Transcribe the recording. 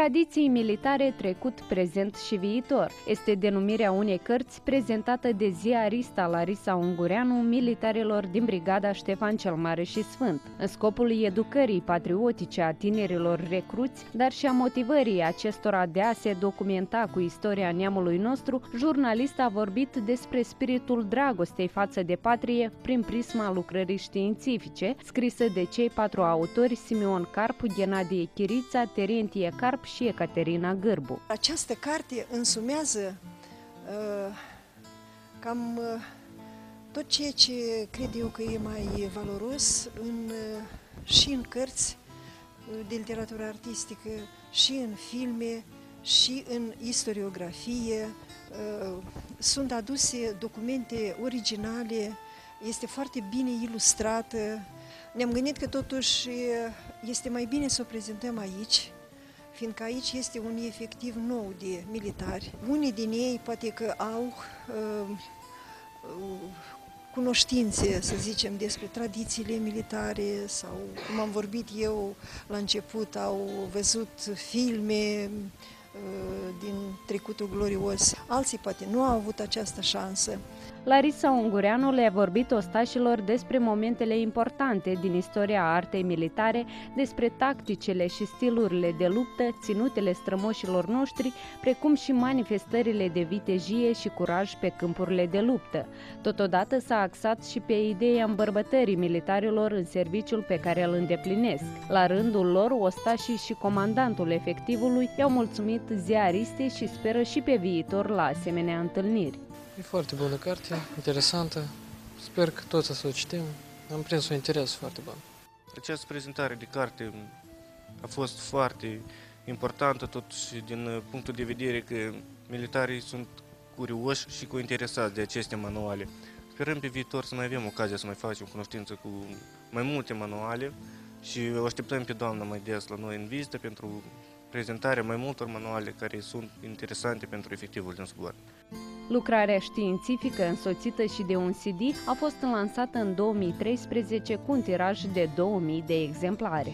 Tradiții militare, trecut, prezent și viitor. Este denumirea unei cărți prezentată de ziarista Larisa Ungureanu militarilor din Brigada Ștefan cel Mare și Sfânt, în scopul educării patriotice a tinerilor recruți, dar și a motivării acestora de a se documenta cu istoria neamului nostru, jurnalista a vorbit despre spiritul dragostei față de patrie prin prisma lucrării științifice, scrisă de cei patru autori Simeon Carp, Ghenadie Chirița, Terentie Carp Carp și Ecaterina Gârbu. Această carte însumează uh, cam uh, tot ceea ce cred eu că e mai valoros în, uh, și în cărți uh, de literatură artistică, și în filme, și în istoriografie. Uh, sunt aduse documente originale, este foarte bine ilustrată. Ne-am gândit că totuși este mai bine să o prezentăm aici, fiindcă aici este un efectiv nou de militari. Unii din ei poate că au uh, uh, cunoștințe, să zicem, despre tradițiile militare sau, cum am vorbit eu la început, au văzut filme uh, din trecutul glorios. Alții poate nu au avut această șansă. Larisa Ungureanu le-a vorbit ostașilor despre momentele importante din istoria artei militare, despre tacticele și stilurile de luptă, ținutele strămoșilor noștri, precum și manifestările de vitejie și curaj pe câmpurile de luptă. Totodată s-a axat și pe ideea îmbărbătării militarilor în serviciul pe care îl îndeplinesc. La rândul lor, ostașii și comandantul efectivului i-au mulțumit ziariste și speră și pe viitor la asemenea întâlniri. E foarte bună carte, interesantă. Sper că toți să o citim. Am prins un interes foarte bun. Această prezentare de carte a fost foarte importantă, totuși din punctul de vedere că militarii sunt curioși și cu interesați de aceste manuale. Sperăm pe viitor să mai avem ocazia să mai facem cunoștință cu mai multe manuale și o așteptăm pe doamna mai des la noi în vizită pentru prezentarea mai multor manuale care sunt interesante pentru efectivul din zbor. Lucrarea științifică însoțită și de un CD a fost lansată în 2013 cu un tiraj de 2000 de exemplare.